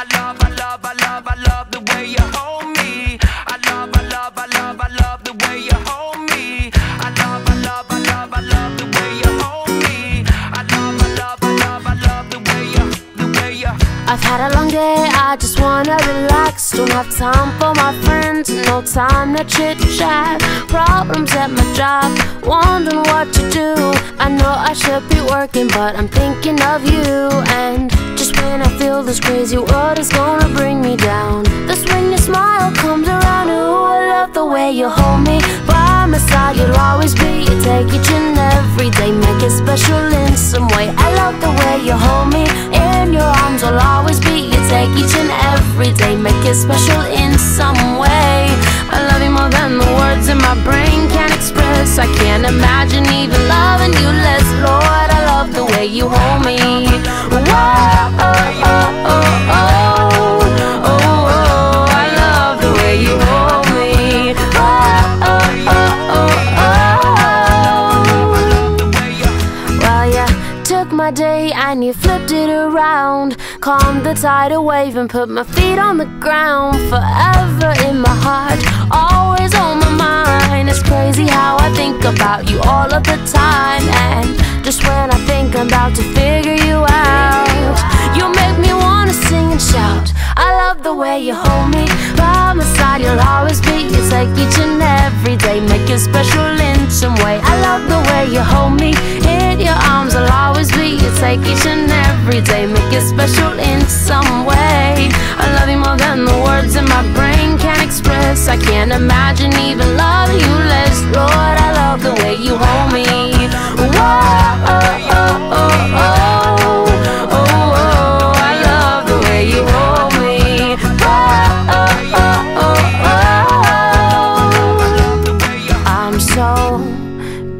I love, I love, I love, I love the way you hold me. I love, I love, I love, I love the way you hold me. I love, I love, I love, I love the way you hold me. I love, I love, I love, I love the way you, the way you. I've had a long day, I just wanna relax. Don't have time for my friends, no time to chit chat. Problems at my job, wondering what to do. Know I should be working, but I'm thinking of you. And just when I feel this crazy world is gonna bring me down, that's when your smile comes around. Ooh, I love the way you hold me. By my side, you'll always be. You take each and every day, make it special in some way. I love the way you hold me. In your arms, I'll always be. You take each and every day, make it special in some way. I love you more than the words in my brain can express. I can't imagine even you day and you flipped it around. Calmed the tidal wave and put my feet on the ground. Forever in my heart, always on my mind. It's crazy how I think about you all of the time. And just when I think I'm about to figure you out, you make me wanna sing and shout. I love the way you hold me. By my side, you'll always be. You take each and every day, make it special in some way. I love the way you hold me. Take each and every day, make it special in some way. I love you more than the words in my brain can express. I can't imagine even loving you less. Lord, I love the way you hold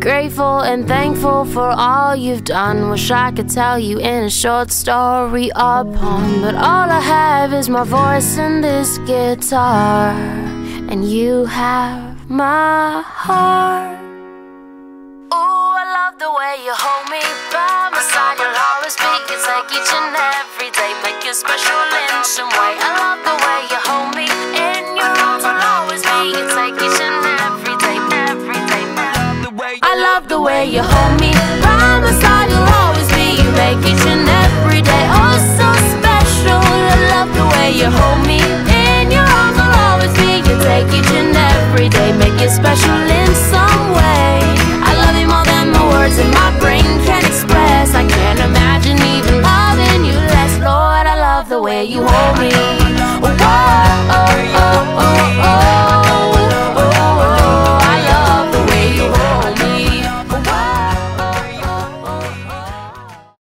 grateful and thankful for all you've done. Wish I could tell you in a short story or poem, but all I have is my voice and this guitar, and you have my heart. Ooh, I love the way you hold me by my side. You'll always be. You take each and every day, make it special in some way. I love the way you hold me. My side, you'll always be. You make each and every day oh so special. I love the way you hold me. In your arms, I'll always be. You take each and every day, make it special in some way. I love you more than the words in my brain can express. I can't imagine even loving you less, Lord. I love the way you hold me. Oh,